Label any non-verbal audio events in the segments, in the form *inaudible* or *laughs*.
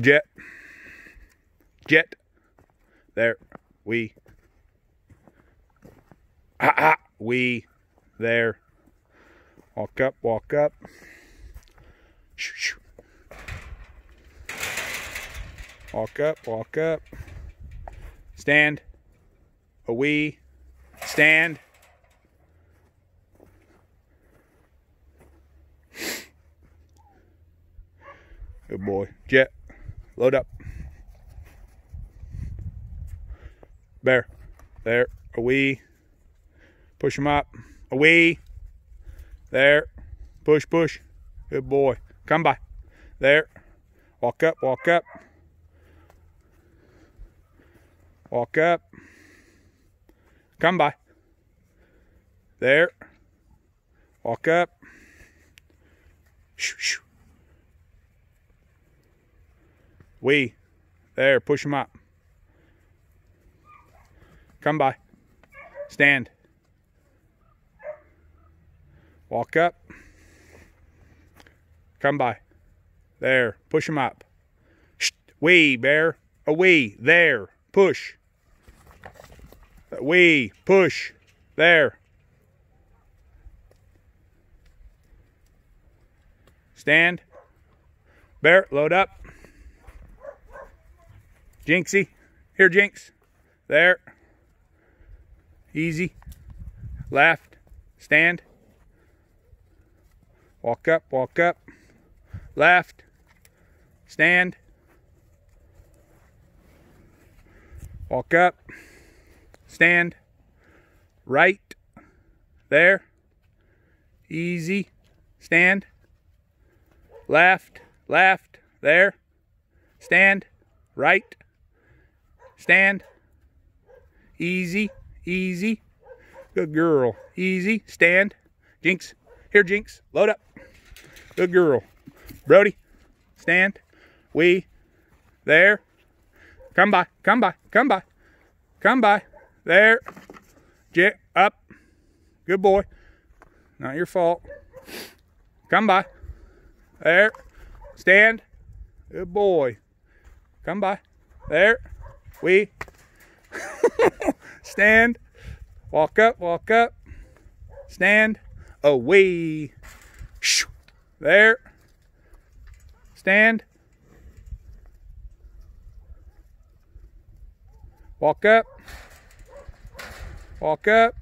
Jet. Jet. There. We. Ah, ah. We. There. Walk up, walk up. Walk up, walk up. Stand. A wee. Stand. Good boy. Jet. Load up. Bear. There. A wee. Push him up. A wee. There. Push, push. Good boy. Come by. There. Walk up, walk up. Walk up. Come by. There. Walk up. Shoo, shoo. We. There. Push him up. Come by. Stand. Walk up. Come by. There. Push him up. Shh. We, bear. Away. There. Push. We. Push. There. Stand. Bear. Load up. Jinxie. Here, Jinx. There. Easy. Left. Stand. Walk up, walk up. Left. Stand. Walk up. Stand. Right. There. Easy. Stand. Left. Left. There. Stand. Right. Stand. Easy. Easy. Good girl. Easy. Stand. Jinx. Here, Jinx. Load up. Good girl. Brody. Stand. We. There. Come by. Come by. Come by. Come by. There. Jet. Up. Good boy. Not your fault. Come by. There. Stand. Good boy. Come by. There. We. *laughs* Stand. Walk up, walk up. Stand. Away. Shoo. There. Stand. Walk up. Walk up.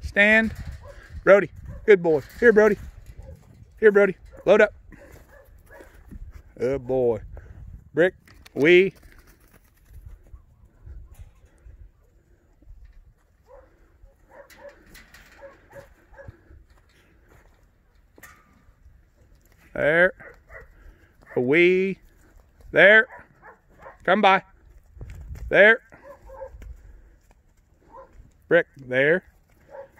Stand. Brody. Good boy. Here, Brody. Here, Brody. Load up. Good boy. Brick. We. There. A wee. There. Come by. There. Brick. There.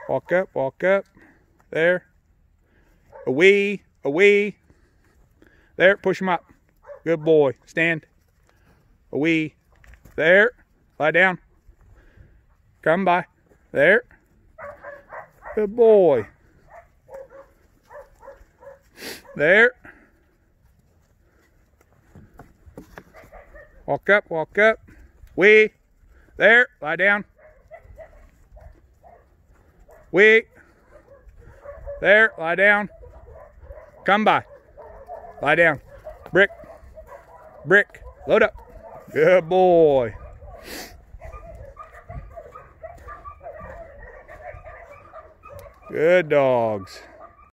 Walk up, walk up. There. A wee. A wee. There. Push him up. Good boy. Stand. A wee. There. Lie down. Come by. There. Good boy. There. Walk up, walk up. We. There. Lie down. We. There. Lie down. Come by. Lie down. Brick. Brick. Load up. Good boy. Good dogs.